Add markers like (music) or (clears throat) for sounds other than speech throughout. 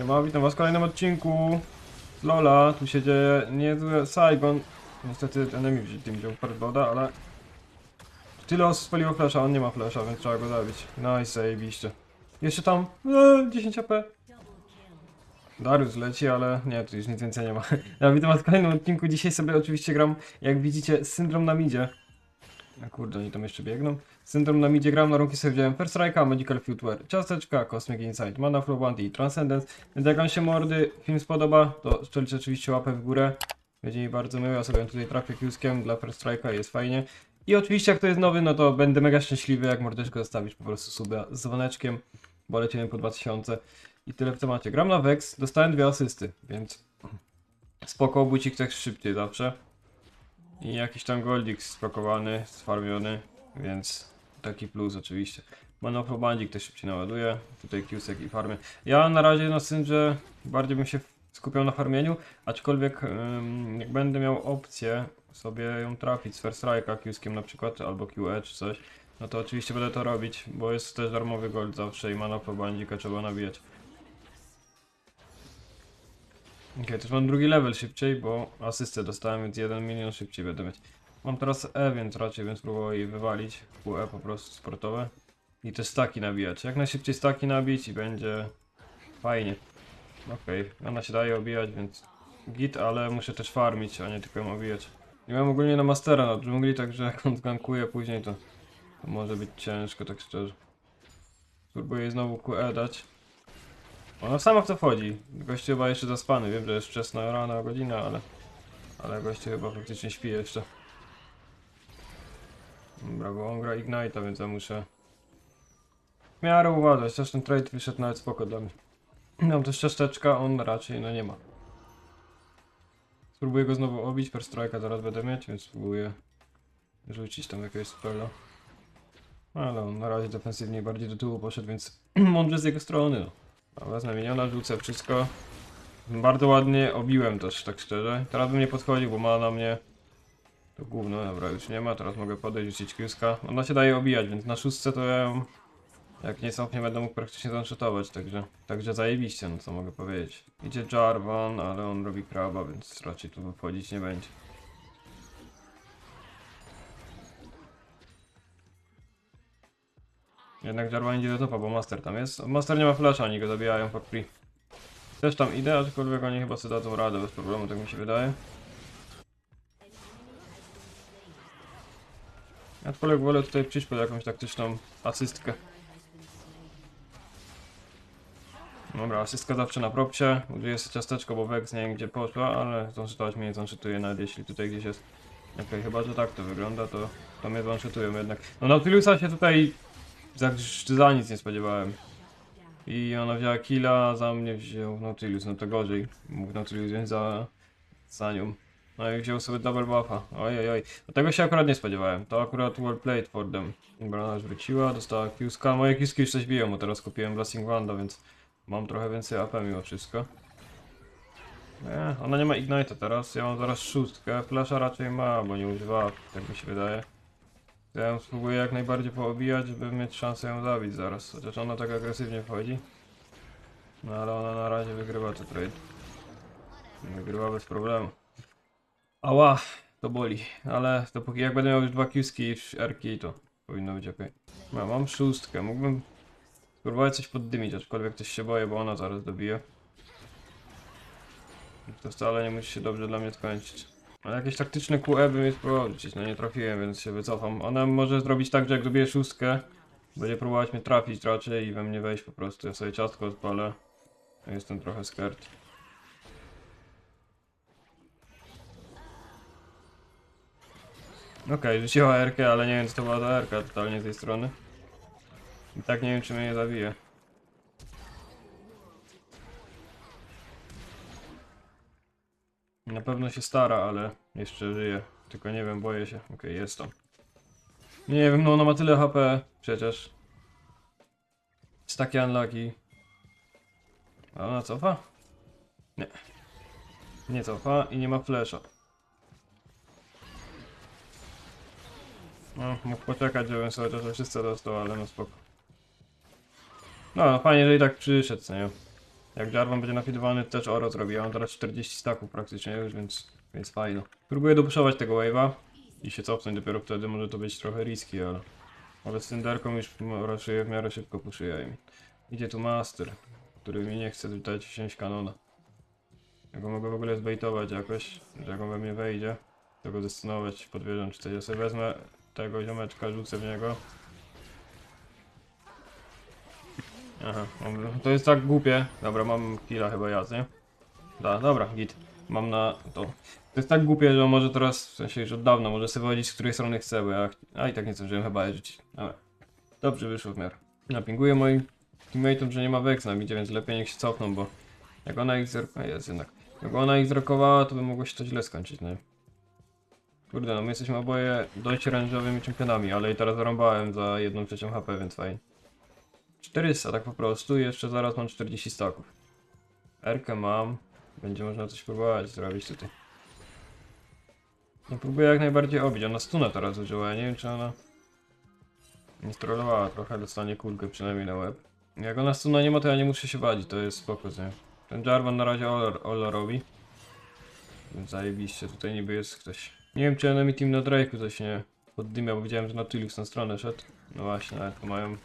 Siema, witam was w kolejnym odcinku Lola. Tu się dzieje niezły Saigon. Niestety enemy w tym wziął Boda, ale... Tyle osób spaliło flasha, on nie ma flasha, więc trzeba go zabić. No i zajebiście. Jeszcze tam... Eee, 10 AP. Darius leci, ale nie, tu już nic więcej nie ma. (laughs) Ja witam was w kolejnym odcinku. Dzisiaj sobie oczywiście gram, jak widzicie, Syndrom na midzie. A kurde, oni tam jeszcze biegną. Syndrom na midzie gram, na runki sobie wziąłem First Strike'a, Medical Footwear, Ciasteczka, Cosmic Insight, Mana Flow i Transcendence. Więc jak wam się mordy, film spodoba, to szczelcie oczywiście łapę w górę. Będzie mi bardzo miło, ja sobie tutaj trafię kiuskiem dla First Strike'a jest fajnie. I oczywiście jak to jest nowy, no to będę mega szczęśliwy, jak mordeczko zostawić po prostu suba z dzwoneczkiem, bo lecimy po 2000 i tyle w temacie. Gram na Vex, dostałem dwie asysty, więc spoko, bucik tak szybciej zawsze. I jakiś tam goldik spakowany, sfarmiony, więc taki plus oczywiście. Monofobandzik też szybciej naładuje, tutaj Qsek i farmy. Ja na razie na Syndrze bardziej bym się skupiał na farmieniu, aczkolwiek jak będę miał opcję sobie ją trafić z First Strike'a Qskiem na przykład, albo QE czy coś, no to oczywiście będę to robić, bo jest też darmowy gold zawsze i monofobandika trzeba nabijać. Okej, też mam drugi level szybciej, bo asystę dostałem, więc jeden milion szybciej będę mieć. Mam teraz E, więc raczej bym spróbował jej wywalić. QE po prostu sportowe. I te staki nabijać. Jak najszybciej staki nabić i będzie fajnie. Okej, ona się daje obijać, więc git, ale muszę też farmić, a nie tylko ją obijać. Nie mam ogólnie na mastera na dżungli, także jak on gankuje później, to, to może być ciężko, tak szczerze. Spróbuję znowu QE dać. Ona sama w to wchodzi. Gościu chyba jeszcze zaspany. Wiem, że jest wczesna rana godzina, ale... Ale gościu chyba faktycznie śpi jeszcze. Dobra, bo on gra Ignite'a, więc ja muszę... W miarę uważać, też ten trade wyszedł nawet spoko dla mnie. Mam też ciasteczka, on raczej no nie ma. Spróbuję go znowu obić, per strike'a zaraz będę mieć, więc spróbuję rzucić tam jakiegoś spela. Ale on na razie defensywnie bardziej do tyłu poszedł, więc (clears throat) mądrze z jego strony. No. A wezmę miniona, rzucę wszystko. Bardzo ładnie obiłem też, tak szczerze. Teraz bym nie podchodził, bo ma na mnie to gówno, dobra, już nie ma, teraz mogę podejść, rzucić kiuska. Ona się daje obijać, więc na szóstce to ja ją, jak nie nie będę mógł praktycznie zanszutować, także, także zajebiście, no co mogę powiedzieć. Idzie Jarvan, ale on robi kraba, więc raczej tu wychodzić nie będzie. Jednak Jarvan idzie do topa, bo Master tam jest. Master nie ma flasha, oni go zabijają for free. Też tam idę, aczkolwiek oni chyba sobie dadzą radę bez problemu, tak mi się wydaje. Aczkolwiek wolę tutaj przyjść pod jakąś taktyczną asystkę. Dobra, asystka zawsze na propcie. Użyję sobie ciasteczko, bo Vex nie wiem gdzie poszła, ale zonszytować mnie nie nawet jeśli tutaj gdzieś jest. Okej, chyba że tak to wygląda, to, to mnie zonszytują jednak. No Nautilusa się tutaj za, za nic nie spodziewałem. I ona wzięła killa, za mnie wziął Nautilus, no to gorzej. Mógł Nautilus wziąć za, za nią. No i wziął sobie double buffa. Ojej, oj. Do tego się akurat nie spodziewałem. To akurat well played for them. Dobra, ona już wróciła, dostała Qska. Moje Qski już coś biją, bo teraz kupiłem Blasting Wanda, więc mam trochę więcej AP mimo wszystko. Nie, ona nie ma Ignite'a teraz, ja mam zaraz szóstkę. Flasha raczej ma, bo nie używa, tak mi się wydaje. Ja ją spróbuję jak najbardziej poobijać, żeby mieć szansę ją zabić zaraz. Chociaż ona tak agresywnie wchodzi. No ale ona na razie wygrywa ten trade. Wygrywa bez problemu. Ała, to boli. Ale dopóki jak będę miał już dwa Qski i Rki, to powinno być ok. No, mam szóstkę, mógłbym spróbować coś poddymić, aczkolwiek też się boję, bo ona zaraz dobije. To wcale nie musi się dobrze dla mnie skończyć. Ale jakieś taktyczne QE bym je spróbował rzucić, no nie trafiłem, więc się wycofam. Ona może zrobić tak, że jak dobiję szóstkę, będzie próbować mnie trafić raczej i we mnie wejść po prostu. Ja sobie ciastko odpalę. Jestem trochę scared. Okej, rzuciła RK, ale nie wiem co to była za RK totalnie z tej strony. I tak nie wiem czy mnie nie zabije. Na pewno się stara, ale jeszcze żyje. Tylko nie wiem, boję się. Okej, jest tam. Nie wiem, no ona ma tyle HP przecież. Jest takie unlucky. A ona cofa? Nie. Nie cofa i nie ma flesza. No, mógł poczekać, żebym sobie chociaż wszyscy dostał, ale no spoko. No, fajnie, że i tak przyszedł, co nie? Jak Jarvan będzie nafidowany, też Oro zrobi. Ja mam teraz 40 staków praktycznie już, więc, więc fajno. Próbuję dopuszować tego wave'a i się cofnąć, dopiero wtedy może to być trochę riski, ale... Ale z Synderką już raczej w miarę szybko puszuję im. Idzie tu Master, który mi nie chce tutaj wziąć kanona. Ja go mogę w ogóle zbejtować jakoś, że jak on we mnie wejdzie, to go zestynować pod czy coś. Ja sobie wezmę tego ziomeczka, rzucę w niego. Aha, to jest tak głupie. Dobra, mam killa chyba ja, nie? Da, dobra, git. Mam na to. To jest tak głupie, że może teraz, w sensie już od dawna, może sobie wodzić z której strony chce, bo ja... A i tak nie zdążyłem chyba je rzucić. Dobra. Dobrze wyszło w miarę. Napinguję moim teammateom, że nie ma Vex na midzie, więc lepiej niech się cofną, bo... Jak ona ich zerkowała... Jest jednak. Jak ona ich zerkowała, to by mogło się to źle skończyć, nie? Kurde, no my jesteśmy oboje dość range'owymi czempionami, ale i teraz zarąbałem za jedną trzecią HP, więc fajnie. 400 tak po prostu jeszcze zaraz mam 40 staków. Erkę mam. Będzie można coś próbować zrobić tutaj. No próbuję jak najbardziej obić. Ona stuna teraz użyła, ja nie wiem czy ona... Nie strollowała trochę, dostanie kulkę przynajmniej na łeb. Jak ona stuna nie ma, to ja nie muszę się wadzić, to jest spoko? Ten Jarvan na razie Ola, robi. Więc zajebiście, tutaj niby jest ktoś. Nie wiem czy enemy team na Drake'u coś nie poddymiał, bo widziałem, że na Tylu w tą stronę szedł. No właśnie, ale to mają...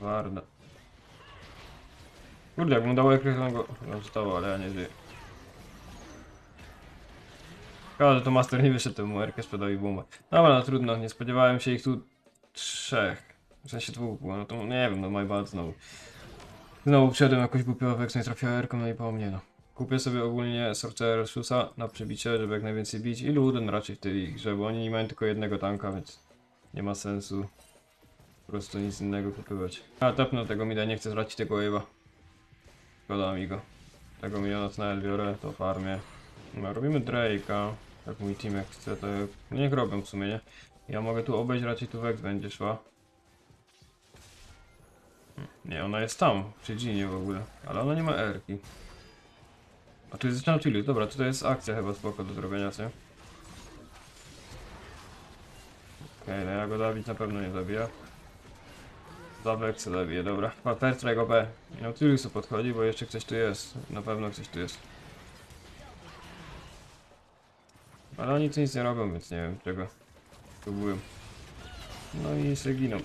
Warda. Kurde, ekran, to go zostało, ale ja nie żyję. Szkoda, że to Master nie wyszedł temu Erkę sprzedał i. Dobra, no trudno, nie spodziewałem się ich tu trzech. W sensie dwóch było, no to nie wiem, no my bad znowu. Znowu wszedłem jakoś głupio w nie trafiła Erką, no i po mnie no. Kupię sobie ogólnie Sorcerer Shusa na przebicie, żeby jak najwięcej bić i Luden raczej w tej grze, bo oni nie mają tylko jednego tanka, więc nie ma sensu po prostu nic innego kupywać. A tepnę tego mida, nie chcę stracić tego wave'a. Szkoda mi go. Tego miliona na biorę, to farmię. No, robimy Drake'a. Jak mój team jak chce, to niech robią w sumie, nie? Ja mogę tu obejść, raczej tu Vex będzie szła. Hmm, Nie, ona jest tam, przy Ginie w ogóle. Ale ona nie ma Erki. A tu jest Nautilus, dobra, tutaj jest akcja chyba spoko do zrobienia, co? Okej, no ja go zabić na pewno nie zabiję. Vexa zabiję, dobra. Pertrego B. Nautilusu podchodzi, bo jeszcze ktoś tu jest. Na pewno ktoś tu jest. Ale oni tu nic nie robią, więc nie wiem czego. Próbują. No i se giną.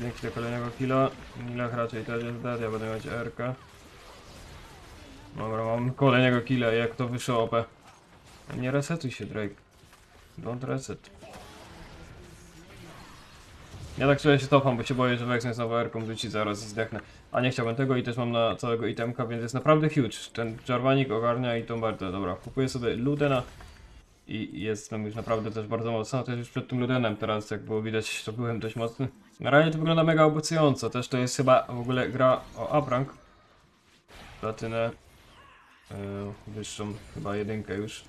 Dzięki do kolejnego killa. Milach raczej też jest dead, ja będę mieć RK. Dobra, mam kolejnego killa, jak to wyszło OP. Nie resetuj się, Drake. Don't reset. Ja tak czuję się topam, bo się boję, że Vex znowu R-ką rzuci zaraz i zdechnę. A nie chciałbym tego i też mam na całego itemka, więc jest naprawdę huge. Ten Jarvanik ogarnia i tą bardzo dobra. Kupuję sobie Ludena i jest tam już naprawdę też bardzo mocno. Też już przed tym Ludenem teraz, jak było widać, to byłem dość mocny. Na razie to wygląda mega obiecująco. Też to jest chyba w ogóle gra o uprank. Platynę yy, wyższą, chyba jedynkę już.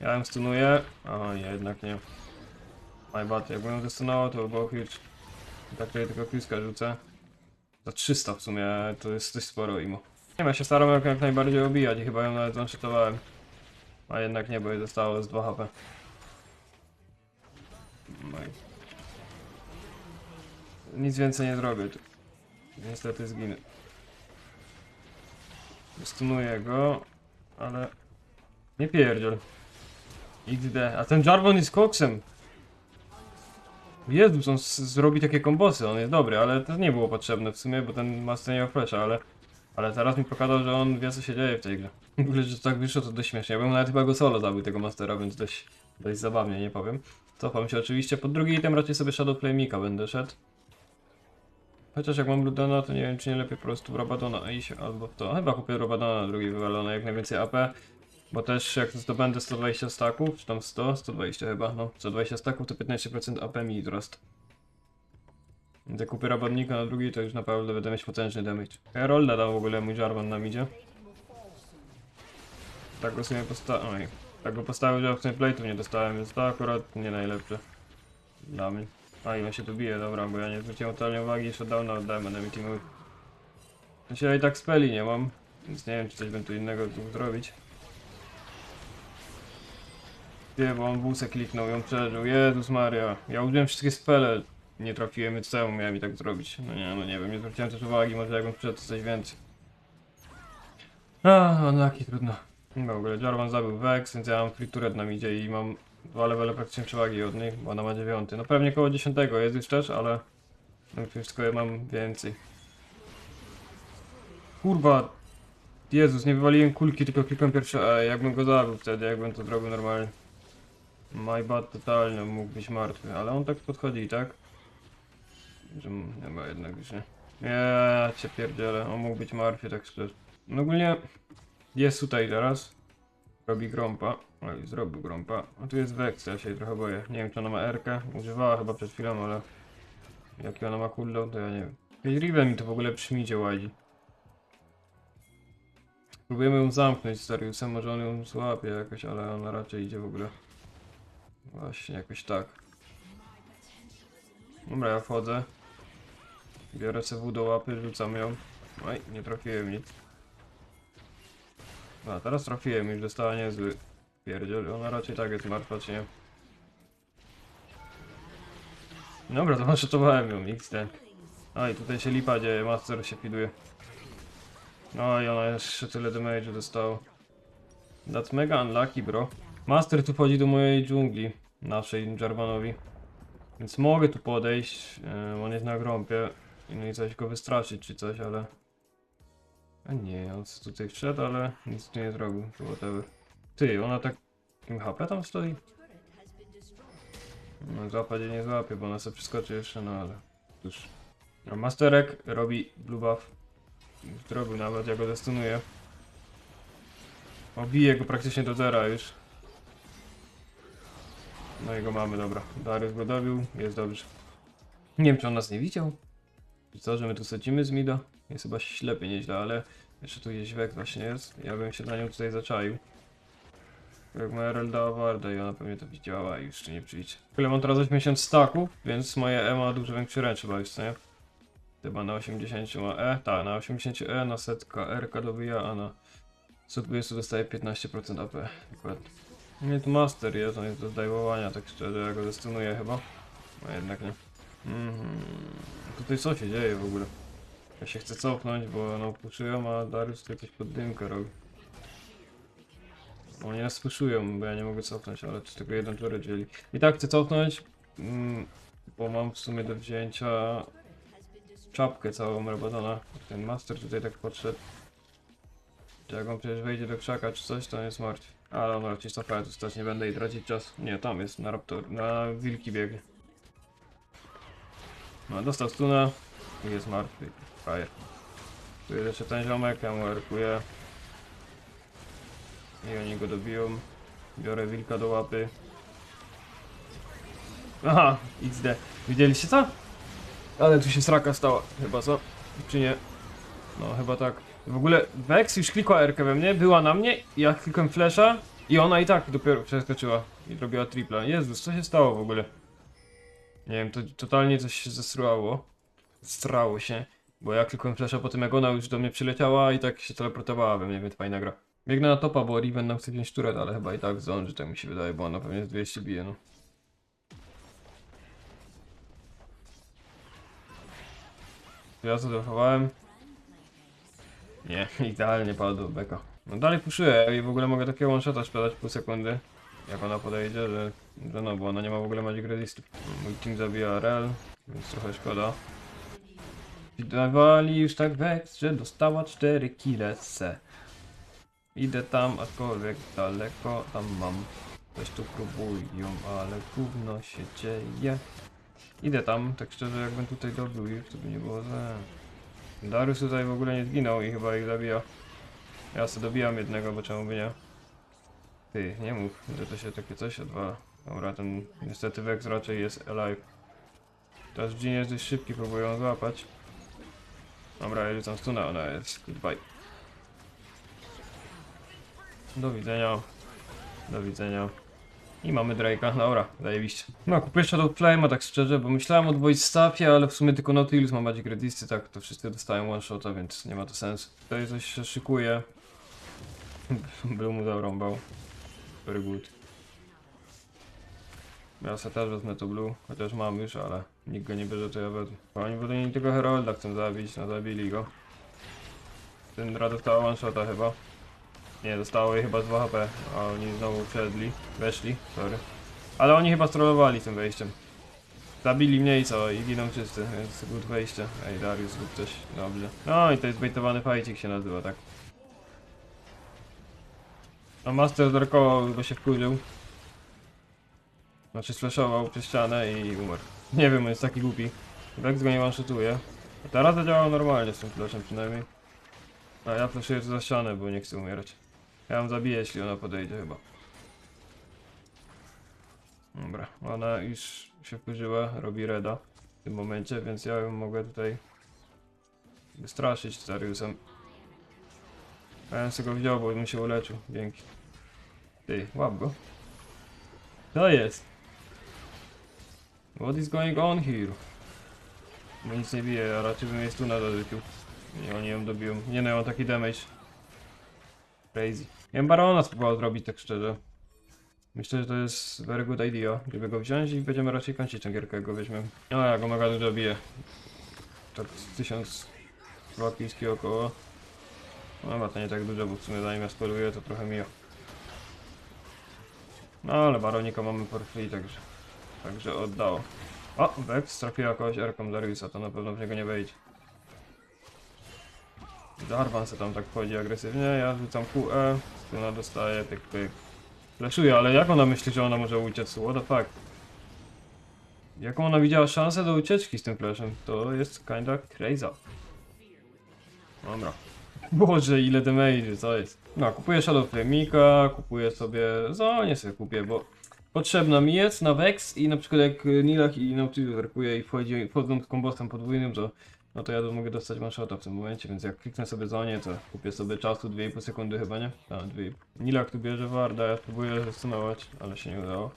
Ja ją stunuję. Aha, nie, jednak nie. Bad, jakbym ją zestunował, to by było huge. I Tak tutaj tylko piska rzucę. Za 300 w sumie, to jest dość sporo imo. Nie wiem, ja się staram jak, jak najbardziej obijać i chyba ją nawet zanszytowałem. A jednak nie, bo jej zostało z 2 HP. No. Nic więcej nie zrobię tu. Niestety zginę. Stunuję go, ale... Nie pierdziel. XD. A ten Jarvan jest koksem. Jezus, on zrobi takie kombosy, on jest dobry, ale to nie było potrzebne w sumie, bo ten master nie ma flasha, ale... Ale teraz mi pokazał, że on wie co się dzieje w tej grze. (laughs) W ogóle, że tak wyszło to dość śmiesznie. Ja bym nawet chyba go solo zabił tego mastera, więc dość, dość zabawnie, nie powiem. Cofam się oczywiście, pod drugi item raczej sobie Shadow Playmake'a będę szedł. Chociaż jak mam Ludona, to nie wiem czy nie lepiej po prostu w Rabadona iść albo w to. Chyba kupię Rabadona na drugi wywalone, jak najwięcej AP. Bo też jak zdobędę 120 staków, czy tam 100, 120 chyba, no 120 staków to 15% AP mi wzrost. Gdy kupię rabadnika na drugi, to już naprawdę będę mieć potężny damage. Herol dał w ogóle mój Jarvan na midzie. Tak go sobie postawił, oj, tak go postawił, że w tym nie dostałem, więc to akurat nie najlepsze. Dla mnie. A i on się tu bije, dobra, bo ja nie zwróciłem totalnie uwagi, jeszcze dawno oddałem enemy teamowi. Znaczy ja i tak speli nie mam, więc nie wiem czy coś bym tu innego zrobić. Nie, bo on busę kliknął, ją przeżył. Jezus Maria. Ja użyłem wszystkie spele. nie trafiłem, więc czemu miałem i tak zrobić? No nie, no nie wiem, nie zwróciłem też uwagi, może jakbym przyszedł coś więcej. A, unlucky, trudno. No w ogóle Jarvan zabił Vex, więc ja mam free turret na midzie i mam dwa levele praktycznie przewagi od niej, bo ona ma dziewiąty. No pewnie koło dziesiątego jest już też, ale no wszystko ja mam więcej. Kurwa, Jezus, nie wywaliłem kulki, tylko klikłem pierwsze E, jakbym go zabił wtedy, jakbym to zrobił normalnie. My bad totalnie, mógł być martwy, ale on tak podchodzi, tak? Że chyba jednak już nie. Ja cię pierdzielę, on mógł być martwy, tak szczerze. No ogólnie jest tutaj teraz. Robi grompa. Oj, zrobił grompa. A tu jest Vex, ja się trochę boję. Nie wiem czy ona ma R-kę. Używała chyba przed chwilą, ale... Jaki ona ma cooldown, to ja nie wiem. Jakieś Riven mi to w ogóle przy midzie łazi. Próbujemy ją zamknąć z Dariusem, może on ją złapie jakoś, ale ona raczej idzie w ogóle. Właśnie, jakoś tak. Dobra, ja wchodzę. Biorę CW do łapy, rzucam ją. Oj, nie trafiłem nic. A, teraz trafiłem, już dostała niezły pierdziel. Ona raczej tak jest martwa, czy nie? Dobra, to maszytowałem ją, XD. I tutaj się lipa dzieje, master się fiduje. No i ona jeszcze tyle damage'u dostała. That's mega unlucky, bro. Master tu wchodzi do mojej dżungli, naszej Jarvanowi. Więc mogę tu podejść, e, on jest na grąpie. No i coś go wystraszyć czy coś, ale... A nie, on tutaj wszedł, ale nic tu nie zrobił, to whatever. Ty, ona tak... Kim HP tam stoi? No złapać nie złapie, bo ona sobie przeskoczy jeszcze, no ale... Cóż. A Masterek robi blue buff. Zrobił nawet, ja go destunuję. Obiję go praktycznie do zera już. No i go mamy, dobra. Darius go jest dobrze. Nie wiem, czy on nas nie widział. Czy co, że my tu sadzimy z mida? Jest chyba ślepy nieźle, ale jeszcze tu gdzieś wek właśnie jest. Ja bym się na nią tutaj zaczaił. Jak moja Rel dała wardę i ona pewnie to widziała i już tu nie przyjdzie. Tyle mam teraz 80 staków, więc moje E ma dużo większy ręcz chyba już, nie? Chyba na 80 ma E, tak, na 80 E, na setka R dobija, a na 120 dostaje 15% AP. Dokładnie. Nie, tu master jest, on jest do zdejmowania, tak szczerze, ja go destunuję chyba. No jednak nie. Mhm. Tutaj co się dzieje w ogóle? Ja się chcę cofnąć, bo no puszują, a Darius tutaj coś pod dymkę robi. Oni nas puszują, bo ja nie mogę cofnąć, ale to tylko jeden turret wzięli. I tak chcę cofnąć, mm, bo mam w sumie do wzięcia czapkę całą Rabadona. Ten master tutaj tak podszedł. Czy Jak on przecież wejdzie do krzaka czy coś, to on jest martwy. Ale on raczej stopę tu stać nie będę i tracić czas. Nie, tam jest, na raptor, na wilki biegnie. No, dostał stuna i jest martwy. Frajer. Tu jest jeszcze ten ziomek, ja mu erkuję. I oni go dobiją. Biorę wilka do łapy. Aha, XD. Widzieliście co? Ale tu się sraka stała, chyba co? Czy nie? No, chyba tak. W ogóle Vex już klikła R we mnie, była na mnie, ja klikłem flasha i ona i tak dopiero przeskoczyła i robiła tripla. Jezus, co się stało w ogóle? Nie wiem, to totalnie coś się zesrało. Strało się, bo ja klikłem flasha po tym jak ona już do mnie przyleciała i tak się teleportowała we mnie, więc fajna gra. Biegnę na topa, bo Riven nam chce wziąć turret, ale chyba i tak zdąży, tak mi się wydaje, bo ona pewnie z 200 bije, no. Ja zadefowałem. Nie, (laughs) idealnie padł beka. No dalej puszuję i w ogóle mogę takiego one shota sprzedać pół sekundy. Jak ona podejdzie, że, że no, bo ona nie ma w ogóle magic resistów. Mój team zabija Rel, więc trochę szkoda. I już tak Vex, że dostała 4 kile se. Idę tam, aczkolwiek daleko tam mam. Coś tu próbują, ale gówno się dzieje. Idę tam, tak szczerze jakbym tutaj dobył ich, to by nie było za... Darius tutaj w ogóle nie zginął i chyba ich zabija. Ja sobie dobijam jednego, bo czemu by nie? Ty, nie mów, że to się takie coś odwala. Dobra, ten niestety Vex raczej jest alive. Teraz Jean jest dość szybki, próbują złapać. Dobra, ja rzucam stuna, ona jest goodbye. Do widzenia. Do widzenia. I mamy Drake'a, dobra, zajebiście. No, kupię Shadow Flame'a tak szczerze, bo myślałem odwoić Staffie, ale w sumie tylko Nautilus ma Magic Resisty, tak, to wszyscy dostają one shota, więc nie ma to sensu. Tutaj coś się szykuje. (laughs) Był mu zarąbał. Very good. Ja sobie też wezmę to blue, chociaż mam już, ale Nikt go nie bierze, to ja wezmę. Oni nie tylko Herolda chcą zabić, no zabili go. Ten Ra dostała one shota chyba. Nie, dostało jej chyba 2 HP, a oni znowu wszedli, weszli, sorry. Ale oni chyba strollowali tym wejściem. Zabili mnie i co, i giną wszyscy, więc good wejście. Ej, Darius, zrób coś, dobrze. No i to jest bejtowany fajcik się nazywa, tak. A Master zerkował, bo się wkurzył. Znaczy slashował przez ścianę i umarł. Nie wiem, on jest taki głupi. Vex go nie. A teraz zadziałał normalnie z tym flashem przynajmniej. A ja flashuję za ścianę, bo nie chcę umierać. Ja ją zabiję, jeśli ona podejdzie chyba. Dobra, ona już się wkurzyła, robi reda w tym momencie, więc ja ją mogę tutaj wystraszyć Dariusem. A ja sobie go wziął, bo bym się uleczył. Dzięki. Ty, łap go. To jest. What is going on here? Bo nic nie bije, a raczej bym jej stuna dorzucił. Nie, oni ją dobiją. Nie no, ja taki damage. Crazy. Ja bym Barona spróbował zrobić, tak szczerze. Myślę, że to jest very good idea, żeby go wziąć i będziemy raczej kończyć tę gierkę, jak go weźmiemy. No, ja go mega dużo biję. Tak tysiąc blokiński około. No, ma to nie tak dużo, bo w sumie zanim ja sporuję, to trochę mija. No, ale baronika mamy for free, także... Także oddało. O, Vex trafiła kogoś Erką Dariusa, to na pewno w niego nie wejdzie. Darwan se tam tak wchodzi agresywnie, ja rzucam QE, ona dostaje, pyk pyk. Fleszuje, ale jak ona myśli, że ona może uciec? What the fuck? Jaką ona widziała szansę do ucieczki z tym flashem? To jest kinda crazy. Dobra. Boże, ile damage, co jest? No, kupuję Shadow Flamika, kupuję sobie... No, nie sobie kupię, bo... Potrzebna mi jest na Vex i na przykład jak Nilach i Nautilus werkuje i wchodzą z kombosem podwójnym, to no to ja mogę dostać one w tym momencie, więc jak kliknę sobie zonie, to kupię sobie czasu 2,5 sekundy chyba, nie? Tak, 2,5. Nilak tu bierze Warda, ja próbuję zastonować, ale się nie udało.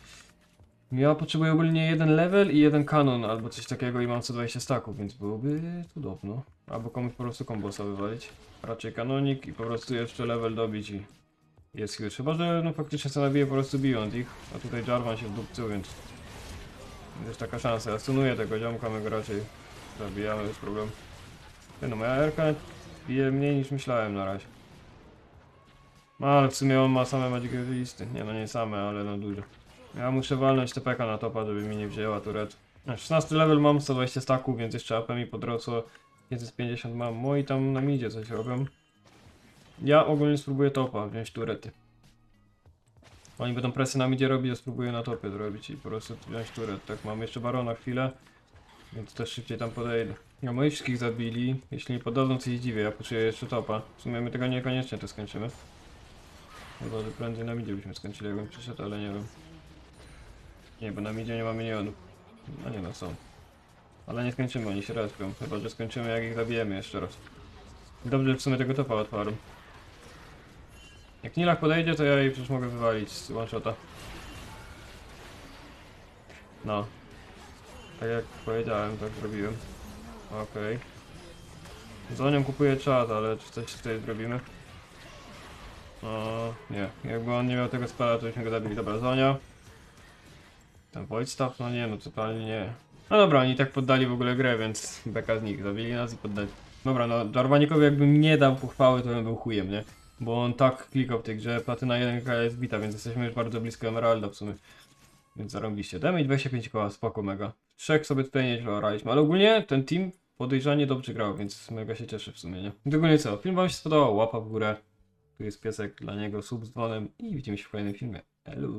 Ja potrzebuję ogólnie jeden level i jeden kanon albo coś takiego i mam co 20 staków, więc byłoby cudowno. Albo komuś po prostu kombosa wywalić. Raczej kanonik i po prostu jeszcze level dobić i jest huge. Chyba, że no faktycznie sobie nabiję po prostu beyond ich, a tutaj Jarvan się wdupcył, więc jest taka szansa. Ja stunuję tego ziomka, my go raczej zabijamy bez problemu. Nie no, moja Erka bije mniej niż myślałem na razie. No ale w sumie on ma same Magic listy. Nie no, nie same, ale no dużo. Ja muszę walnąć TPK na topa, żeby mi nie wzięła turet. Na 16 level mam 120 staków, więc jeszcze AP mi podrosło. 550 mam. Moi tam na midzie coś robią. Ja ogólnie spróbuję topa wziąć turety. Oni będą presję na midzie robić, ja spróbuję na topie zrobić i po prostu wziąć turet. Tak, mam jeszcze barona chwilę. Więc też szybciej tam podejdę. Ja moich wszystkich zabili. Jeśli nie podadzą, to się dziwię. Ja poczuję jeszcze topa. W sumie my tego niekoniecznie to skończymy. Chyba, że prędzej na midzie byśmy skończyli, jakbym przyszedł, ale nie wiem. Nie, bo na midzie nie mamy neonów. No nie no, są. Ale nie skończymy, oni się respią. Chyba, że skończymy, jak ich zabijemy jeszcze raz. Dobrze, w sumie tego topa otwarłem. Jak Nilach podejdzie, to ja jej przecież mogę wywalić z one shota. No. Tak jak powiedziałem, tak zrobiłem. Okej. Okay. nią kupuję czat, ale czy coś tutaj zrobimy? O, nie. Jakby on nie miał tego spela, to byśmy go zabili. Dobra, Zonia. Ten Void Staff? No nie, no totalnie nie. No dobra, oni tak poddali w ogóle grę, więc beka z nich. Zabili nas i poddali. Dobra, no Jarvanikowi jakbym nie dał pochwały, to bym był chujem, nie? Bo on tak klikał w tej grze, platyna 1 jest bita, więc jesteśmy już bardzo blisko Emeralda w sumie. Więc zarobiliście. Damage 25 koła, spoko mega. Trzech sobie tutaj nieźle oraliśmy, ale ogólnie ten team podejrzanie dobrze grał, więc mega się cieszę w sumie, nie? Ogólnie co, film wam się spodobał, łapa w górę. Tu jest piesek dla niego, sub z dzwonem i widzimy się w kolejnym filmie. Hello.